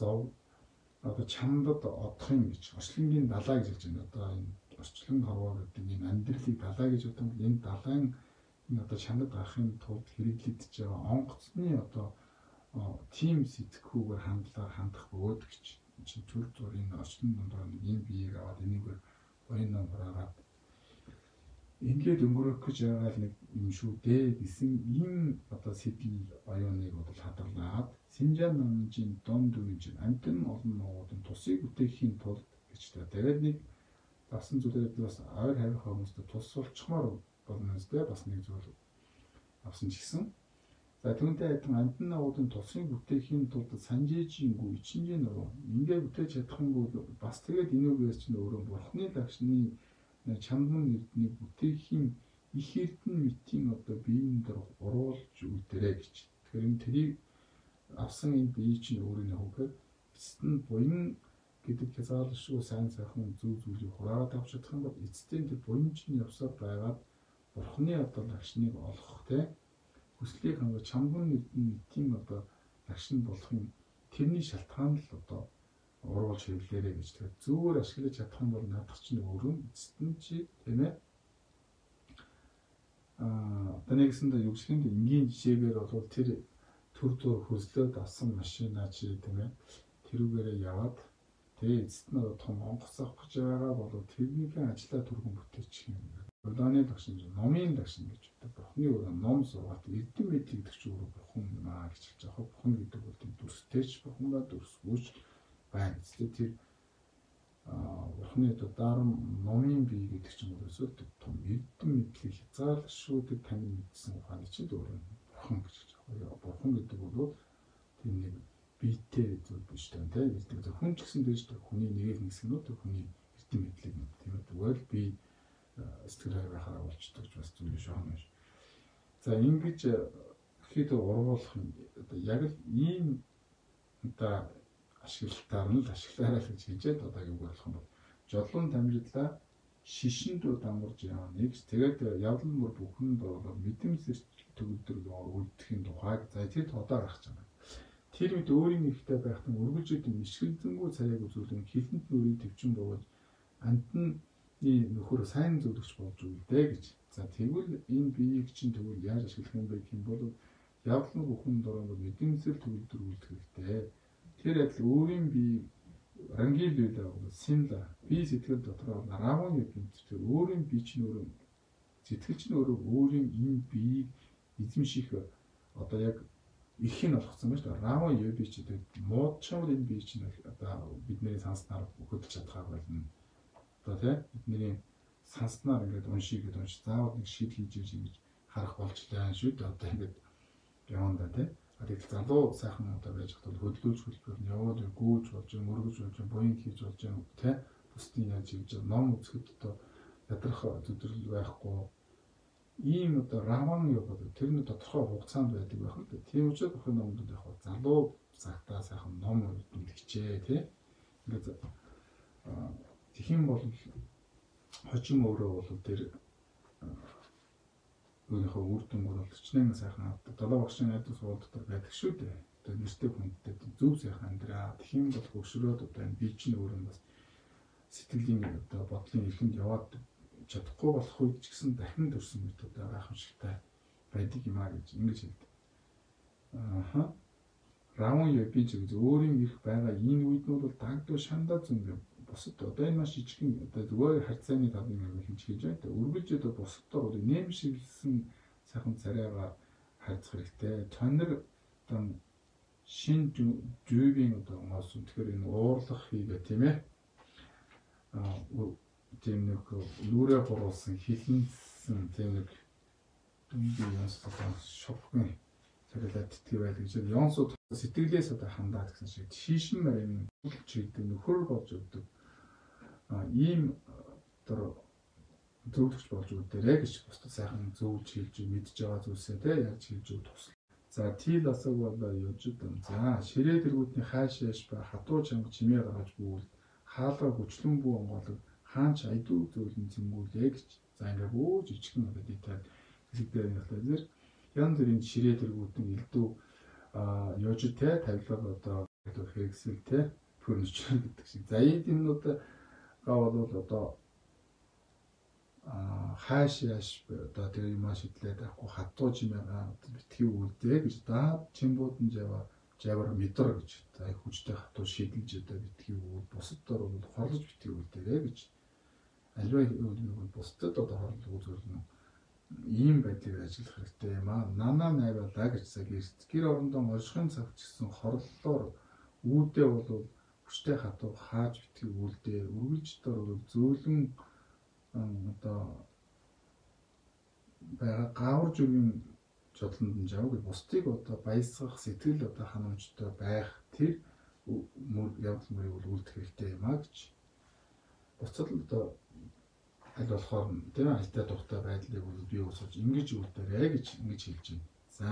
зов одоо чамдад одохын гэж орчлонгийн далаа гэж хэлж байна. Одоо энэ орчлон хорвоо гэдэг энэ амьдралыг далаа гэж бодсон энэ далайн энэ одоо чамдад гарахын тулд хэрэглэгдэж байгаа онгоцны одоо тим сэтгэхүүгээр хандлаар хандах бөгөөд гэж чинь төр зургийн орчлон дондор юм биеийг аваад энийг буян ном хураагаад ингээд өнгөрөх гэж байгаа нэг юм шүү дээ гэсэн ийм одоо сэтэл оюуныг бол хадгалаад Синжан намжийн дон дүнж амтэн олон нуугуудын тусыг бүтээхийн тулд гэж та. Тэгээд нэг басан зүйлээд бас ойр харих хүмүүстээ тус болчмоор болно үстэй бас нэг зүйл авсан ч гэсэн За түүнтэй адилхан амтэн нуугуудын тусыг бүтээхийн тулд санжээжингүү ичинжийн нөгөө ингээ бүтээж чадах юм бол бас тэгээд энүүгээс чинь өөрөө бурхны лагшны чамдан эрднийг бүтээхийн их эрдэн митийн одоо биеийн дор уруулж үлдэрэ гэж. Тэгэхээр энэ тэрийг авсан энэ бие чинь өөрийн хөвгөр эцэст нь буян гэдэг хязгаарлалшгүй сайн сайхан зүү зүйлийг хураад авч чадах юм бол эцэстээ тэр буян чинь явсаар байгаад бурхны одоо лагшныг олох те хүслийг хангаж чамган тийм одоо лагшин болох юм тэрний шалтгаан л одоо уруулж хэвлээрэ гэж тэгэхээр зүгээр ашиглаж чадах юм бол наадах чинь өөрөө эцэст нь чи тийм ээ а одоо нэгсэндээ юм энгийн жишээгээр бол тэр төр төр хөслөөд авсан машина чи тийм ээ тэрүүгээрээ яваад тэгээ эцэст нь том онгоц авах гэж байгаа бол тэрнийхэн ажлаа түргэн бүтээчих юм. Улааны дагшин номын дагшин гэж байдаг. Бурхны өрөө ном сургаалт эрдэм мэдлэг гэдэг чинь өөрөө бурхан юм аа гэж хэлж байгаа. Бурхан гэдэг бол тийм дүрстэйч бурхангаа дүрсгүйч байна. Тэгвэл тэр бурхны дарам номын бие гэдэг чинь өөрөөсөө том эрдэм мэдлэг хязгаарлалшгүй тань мэдсэн ухааны чинь өөрөө бурхан гэж бурхан гэдэг бол тийм нэг биетэй зүйл биш тань тийм эрдэм хүн ч гэсэн дэж хүний нэг л хэсэг нь хүний эрдэм мэдлэг юм тийм үү тэгвэл би сэтгэл байхаараа болчдөг ч бас зүйл шүү хонож. За ингэж хэд ургуулах одоо яг л ийм одоо ашиглалтаар нь л ашиглаарай гэж хэлжээд одоо юу болох юм бол жолон тамжидлаа шишинд дамурж яваа нэг тэгээд явлан бүр бүхэн болоо мэдэмсэрч төгөлдөр үлдэхийн тухайг за тэр тодоо гаргаж байгаа. Тэр үед өөрийн ихтэй байхтан үргэлжлээд ишгэлзэнгүй царайг үзүүлэн хилэнт нүрийг төвчин бовож амтны нөхөр сайн зөвлөгч болж үлдээ гэж. За тэгвэл энэ биеийг чинь тэгвэл яаж ашиглах юм бэ гэх юм бол явлан бүхэн дөрөнд мэдэмсэл төгөлдөр үлдэх хэрэгтэй. Тэр адил өөрийн бие рангийн лүлээ симла би сэтгэл раван гэдэг тэр өөрийн бие чинь өөрөө сэтгэл чинь өөрөө өөрийн энэ биеийг эзэмших одоо яг их нь болгоцсон байна шүү дээ. Рама юби ч гэдэг муудчмал энэ бие чинь одоо бидний санснаар хөдөлж чадхаар болно. Одоо тийм бидний санснаар ингээд уншиг гэдэг унш заавал нэг шийдэл хийж ирж ингэж харах болчлаа шүү дээ. Одоо ингээд яванда тийм. Тэгэл залуу сайхан одоо байж хад хөдөлгөөж хөдөлгөөр яваад гүүж болж мөргөж болж буян хийж болж тийм бусдын яаж хийж ном үзэхэд одоо ядрах зүдрэл байхгүй ийм одоо раван яваад тэр нь тодорхой хугацаанд байдаг байх л да. Тийм учраас охин номдод яг залуу цагтаа сайхан ном үлдчихээ тий. Ингээд тэгхийн бол хожим өөрөө бол тэр өөрийнхөө үр дүнгээр бол хичнээн сайхан авдаг. Долоо багшийн найдвар суул дотор байдаг шүү дээ. Одоо нэртэй хүнтэй зөв сайхан амьдраа. Тэгхийн бол хөвшрөөд одоо энэ бие чинь өөрөө бас сэтгэлийн одоо бодлын ихэнд яваад чадахгүй болох үед ч гэсэн дахин төрсөн метод гайхамшигтай байдаг юм а гэж ингэж хэлдэг. Ааха. Раун яби ч гэж өөрийн их байгаа энэ үед нь бол дагдуу шандаа зөнгө бусад одоо энэ маш жижигхэн одоо зүгээр харьцааны давны юм хэмж хийж байна. Үргэлж одоо бусдаар бол нэмшилсэн сайхан царайгаа харьцах хэрэгтэй. Тонор одоо шин дүүбийн одоо мос тэгэхээр энэ уурлах хийгээ тийм ээ. Аа тийм нэг нүрээ хуруулсан хилэнсэн тийм нэг дүнгийн юмс одоо шокгын царилаад тэтгий байдаг гэж Йонсууд сэтгэлээс одоо хандаа гэсэн шиг шишин марийн чигдэг нөхөр болж өгдөг ийм одоо зөвлөгч болж өгдөрэй гэж бусдад сайхан зөвлөж хэлж мэдж байгаа зүйлсээ те яаж хэлж өг тусал. За тил асаг болоо южид за ширээ тэргүүдний хайш яш ба хатуу чанга чимээ гаргаж бүвэл хаалга хүчлэн бүү онгоолог хаан ч айдуу зөвлөн зэмгүүлээ гэж. За ингээ бөө жижигхэн одоо деталь хэсэгдээ ялтай зэрэг. Янз бүрийн ширээ дэргүүдэн элдв а ёж тэ тавилга одоо хэрэгсэл те фурничер гэдэг шиг. За эднүүд гавал одоо а хааш яаш одоо тэр юм шидлээд авахгүй хатуу чимээгаа битгий үлдээ гэж. Да чимбууд нь жава жавар метр гэж. Их хүчтэй хатуу шидэлж одоо битгий үл бусдаар бол хорлож битгий үлдээрэ гэж. Альва үлмийг бол бусдад одоо хорлол үзүүлнэ ийм байдлыг ажиллах хэрэгтэй юм аа. Нанаа найруулаа гэж цаг гэр орондоо оршихын цаг гэсэн хорлолоор үүдээ бол хүчтэй хатуу хааж битгий үлдээ. Үргэлж бол зөөлөн одоо байгаа гавар зүгийн жодлонд нь жав гэж бусдыг одоо баясгах сэтгэл одоо ханамжтай байх тэр явдал мөрийг бол үлдэх хэрэгтэй юм а гэж. Буцаад одоо аль болохоор тийм альтай тухтай байдлыг бол бий усуулж ингэж үлдээрэй гэж ингэж хэлж байна. За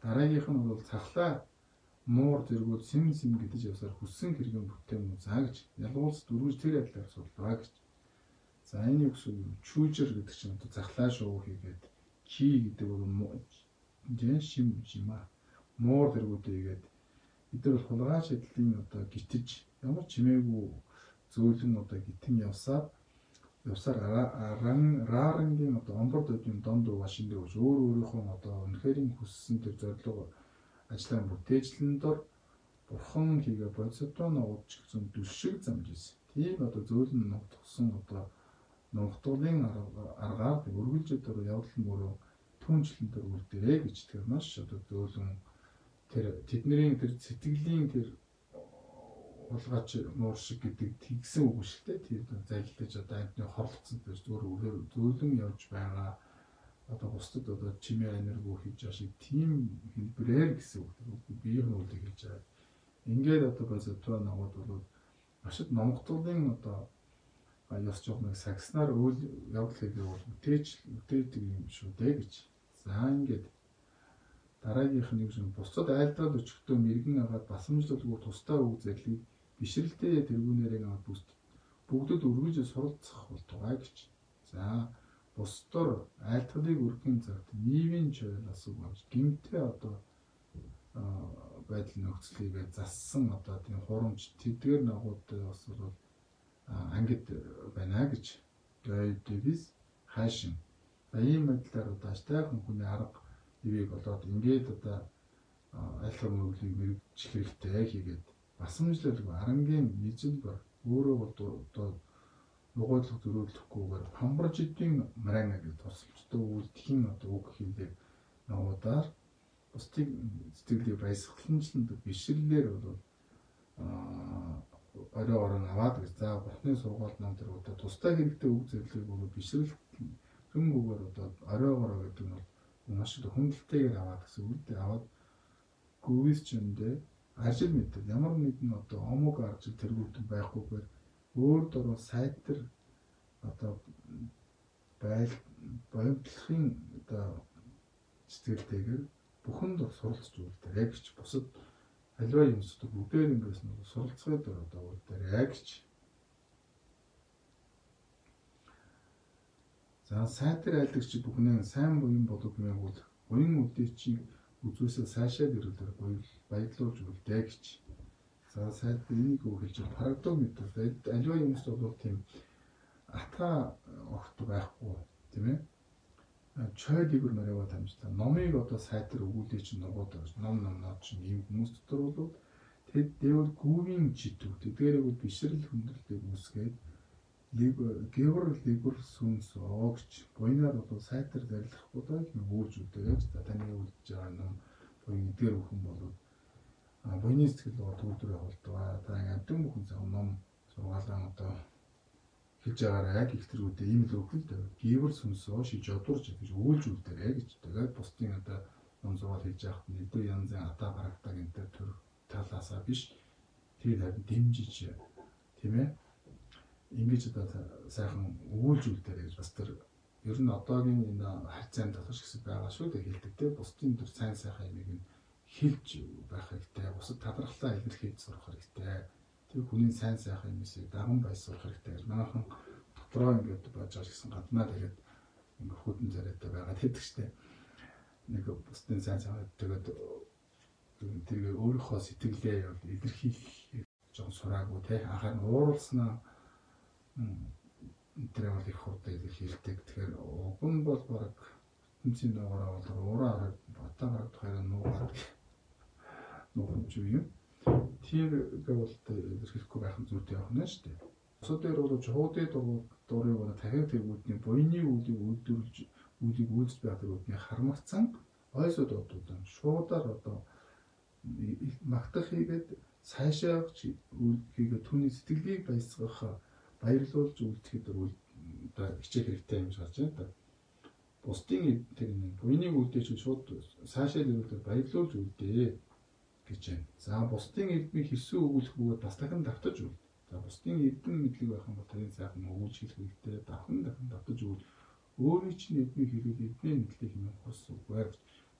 дараагийнх нь бол цахлаа муур зэргүүд сим сим гэдэж явсаар хүссэн хэрэгэн бүтээн үү за гэж ялгуулс дөрвөж тэр адилаар судлаа гэж За энэ юу гэсэн? Чүүжэр гэдэг чинь одоо захлаа шоу хийгээд чи гэдэг бол энэ шим шима муур дэргүүдээ игээд эдгээр бол хулгай шидлэлийн одоо гитэж ямар чимээгүй зөөлөн одоо гитэн явсаар явсаар аран раарангийн одоо омбор дэдийн донд машин дээр өөр өөрийнхөө одоо үнэхэрийн хүссэн тэр зорилго ажлаа бүтээжлэн дор бурхан хийгээ процедур ногдч гэсэн дүшиг замжсэн. Тийм одоо зөөлөн ногдсон одоо ногдуулын аргаар өргөлж өдөр явдал мөрөө түнчлэн төр үлдэрээ гэж тэр маш одоо зөөлөн тэр тэдний тэр сэтгэлийн тэр улгаач нуур шиг гэдэг тэгсэн үг шүү дээ. Тэр залилдаж одоо амтны хорлцсон тэр зүгээр зөөлөн явж байгаа одоо бусдад одоо чимээ энерги хийж байгаа шиг тийм хэлбэрээр гэсэн үг. Биеийн үлийг хийж байгаа. Ингээд одоо това нагууд бол маш их номгдуулын одоо ёс журмыг сагснаар үйл явдал хийгээ бол үтээж үтээдэг юм шүү дээ гэж. За ингээд дараагийнх нь юм бусдад айлдаад өчгтөө мэрэгэн агаад басамжлуулгүй тусдаа үг зэрлийг бишрэлтэй тэргүүнээрээ аваад бүст бүгдд өргөж суралцах болтугай гэж. За бусдор айлтгалыг өргөн цагт нийвийн чойлоос өгч гимтэй одоо байдал нөхцөлийг зассан одоо тийм хурамч тэдгээр нагууд бас бол ангид байна гэж Дэвис хаашин. За ийм байдлаар одоо аштайхан хүний арга ивийг болоод ингээд одоо айлхам мөглийг мэрэгжих хэрэгтэй хийгээд басамжлалгүй арангийн нийцэл бар өөрөө бол одоо нугуудлах зөрүүлэхгүйгээр памбарж идэм марана гэж тусалчтай үлдэхийн одоо үг хийлээ нуудаар бусдыг сэтгэлийг баясгаланчланд бишрлэр бол орой орон аваад гэж за бурхны сургаалт нам тэр одоо тустай хэрэгтэй үг зөвлөгийг бол бишрэл хөнгөөр одоо оройгоор гэдэг нь бол маш их хөндлөлтэйгээр аваад гэсэн үгтэй аваад гүвис чөндөө ажил мэдээ ямар нэгэн одоо омог ажил тэргүүтэн байхгүйгээр өөр дөрөв сайтар одоо байл боомтлохын одоо сэтгэлтэйгээр бүхэнд суралцж үлдээ гэж бусад аливаа юмсууд бүгдээр ингээс нэг суралцгай дээр одоо үлдээрэй гэж. За сайтар айлдагч бүхнээ сайн буян болов мэгүүл буян үдээчийг үзүүсээ сайшаад ирүүлэр баярлуулж үлдээ гэж. За сайт энийг үг хэлж парадокметр аливаа юмс бол тийм ата огт байхгүй тийм ээ. Чой дээгүр мариава дамжлаа. Номыг одоо сайтар өгүүлээ чинь нугууд байж ном номноо чинь ийм хүмүүс дотор бол тэд дэвэл гүүвийн житүү тэдгээрээ бишрэл хүндрэлийг үүсгээд гевэр либер сүнс огч буйнаар бол сайтар зарилахгүй даа гүүж үдээ за таны үлдэж байгаа ном буйн эдгээр бүхэн бол буйны сэтгэл бол төвлөрөө болдгоо та амтэн бүхэн цаг ном сургаалаа одоо хэлж байгаарай гэх тэргүүдээ ийм л өгөл дээ. Гівэр сүнсөө шиж ядуурч гэж үүлж үлдээрэй гэж. Тэгээд бусдын одоо ном зургаал хийж яхад нэгдүү янзын ата барагтаг энэ төр талаасаа биш. Тэгээд харин дэмжиж тийм ээ. Ингэж одоо сайхан үүлж үлдээрэй гэж бас тэр ер нь одоогийн энэ хайцаан татвар гэсэн байгаа шүү дээ хэлдэг те. Бусдын төр сайн сайхан юмыг нь хэлж байх хэрэгтэй. Бусад талархлаа илэрхийлж сурах хэрэгтэй тэр хүний сайн сайхан юмсыг даган байсуулах хэрэгтэй. Манайхан дотроо ингээд байж байгаа гэсэн гаднаа тэгээд ингээд хөдөн царайтай байгаа тэдэг штэ. Нэг бусдын сайн сайхан тэгээд тэргээ өөрийнхөө сэтгэлээ бол илэрхийлэх жоо сураагүй те анхаар нь уурлснаа тэр бол их хурдан илэрхийлдэг. Тэгэхээр уг нь бол баг тэмцэн нуураа бол уураа хараад батаа гараад хайраа нуугаад нуухч юм. Тэр бол илэрхийлэхгүй байх нь зүйтэй явах нь шүү дээ. Бусад дээр бол чуудын дурыг бол дахин тэргүүдний буйны үлийг үйлдвэрлэж үлийг үйлдэж байгаа тэргүүдний хармагцсан ойсод одууд шуудаар одоо магтах хийгээд цаашаа хийгээд түүний сэтгэлийг баясгах баярлуулж үлдэхэд одоо хичээх хэрэгтэй юм шиг байна да. Бусдын тэр нэг буйныг үлдээж шууд цаашаа дөрөвдөр баярлуулж үлдээ гэж байна. За бусдын эдмийг хэрсүү өгүүлэх бөгөөд бас дахин давтаж үл. За бусдын эдэн мэдлэг байх юм бол тэрийг сайхан өгүүлж хэлэх хэрэгтэй. Давхан дахин давтаж үл. Өөрийн чинь эдмийг хэрэг эдний мэдлэг хэмээн хос үгээр.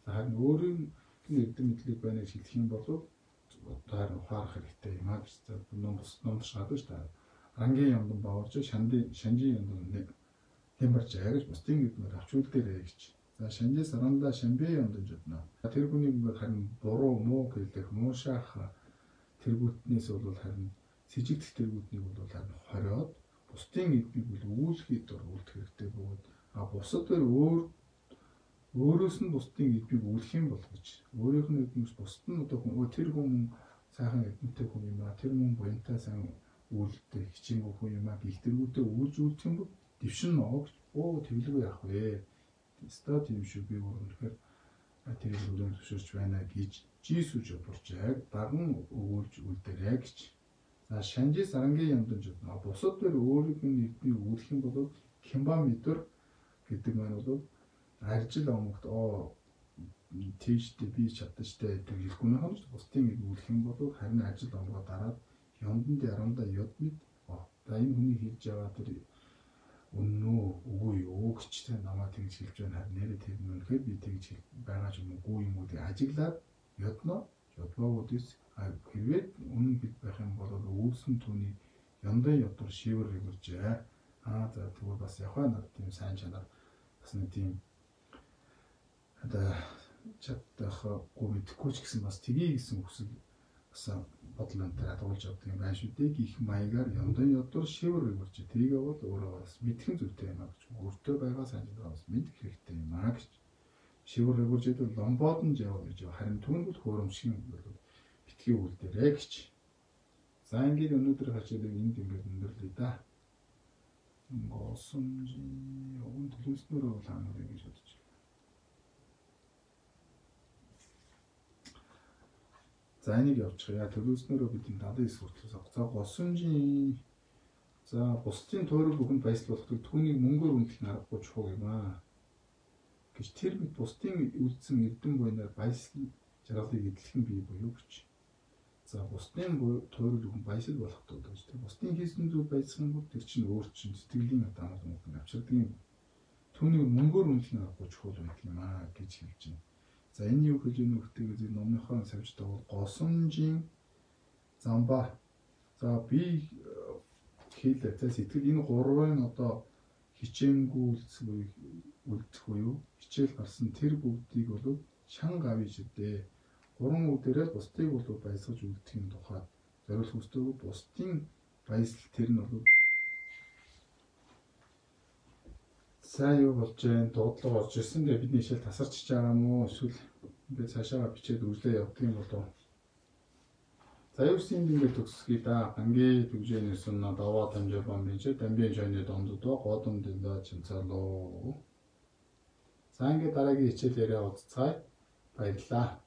За харин өөрийн эдэн мэдлэг байна гэж хэлэх юм бол одоо ухаарах хэрэгтэй юм аа гэж ном ном шаадаг шүү дээ. Ангийн юмдан баурж шанди шанжи юмдан нэмэрч ягж бусдын эдмээр авч үлдээрэй гэж. За шанжи саранда шамбе юмдан жодно. Тэр хүний ингээд харин буруу муу хэлэх муушаах тэргүүтнээс бол харин сэжигдэх тэргүүтнийг бол харин хориод бусдын эдмийг бол үүлэхэд дур үлдэх хэрэгтэй бөгөөд а бусад төр өөр өөрөөс нь бусдын эдмийг үүлэх юм бол гэж. Өөрийнх нь эдмээс бусд нь одоо хүн тэр хүн сайхан эдмтэй хүн юм а тэр хүн буянтай сайн үүлдэх хичээнгүү хүн юм а гих тэргүүтээ үүлж үлдэх юм бол дэвшин ногоо оо тэглгүй яах вэ ста тийм шүү би өөрөөр тэр өрөөнд зөвшөөрч байна гэж жисүүж бурчааг даган өгүүлж үлдээрэй гэж. За шанжи сарангийн ямдан жод бусад төр өөрийнх нь нэгдний үүлэх юм бол хямба мэдвэр гэдэг маань бол аржил омогт оо тийштэй би чадчихтай гэдэг хэлэхгүй нөх нь бусдын үүлэх юм бол харин ажил омгоо дараад ёндон дарамда ёд мэд за энэ хүний хийж байгаа тэр үннөө үгүй юу гэж тэ намаа тэгж хэлж байна. Харин нэрээ тэр нь үнэхээр би тэгж байгаа ч юм уу үгүй юм уу гэж ажиглаад ёдно ёдгоогоодис хэрвээ үнэн бит байх юм бол үүсэн түүний яндаа ядуур шивэр хэмэржээ аа за тэгвэл бас яваа нар тийм сайн чанар. Бас нэг тийм одоо чаддах гоо мэдхгүй ч гэсэн бас тгий гэсэн хүсэл бас бодол энэ хадгалж явдаг юм байна шүү дээ. Гих маягаар ямдан ядуур шивэр өгөрч тэрийг бол өөрөө бас мэдхэн зүйтэй юм аа гэж өөртөө байгаа сайн байгаа бас мэдэх хэрэгтэй юм аа гэж шивэр өгөрч идэл ломбоод нь жав гэж харин түүнд бол хөөрөмшиг бол битгий үлдээрэй гэж. За ингээд өнөөдөр хачаад энд ингээд өндөрлөе да. Госомжи өгөн төлөвснөр бол хаана гэж бодож За энийг явуучих. Яа төлөвснөрөө бид энэ 79 хүртэл. За госомжийн за бусдын тойрог бүхэнд баясал болгохыг түүнийг мөнгөөр үнэлэх нь аргагүй чухал юм аа. Гэж тэр бид бусдын үлдсэн эрдэм буйнаар баясал жаргалыг эдлэх нь бий буюу гэж. За бусдын тойрог бүхэн баясал болох тул гэж. Тэр бусдын хийсэн зүйл нь тэр чинь өөр чинь сэтгэлийн одоо амт авчирдаг юм. Түүнийг мөнгөөр үнэлэх нь аргагүй чухал юм аа гэж хэлж байна. За энэ юу гэж юу гэдэг вэ? Номынхоо савжтай бол госомжийн замба. За би хийлээ. За сэтгэл энэ гурвын одоо хичээнгүүлцэх үлдэх буюу хичээл гарсан тэр бүгдийг бол шанга авъя шидэ. Гурван үдээрээ бусдыг бол баясгаж үлдэхийн тухайд зориулах хүсдэг бусдын баясал тэр нь бол сайн юу болж байна? Дуудлага орж ирсэн. Дээ бидний ишэл тасарч байгаа мó эсвэл ингээд цаашаа бичээд үзлээ явдаг юм болов За юу гэсэн ингээд төгсгий да анги түгжэнээс нь даваа тамжаа бомбич дамбин шойны донддоо годом дэндаа чимцалоо За ингээд дараагийн хичээлээрээ уулзцай баярлаа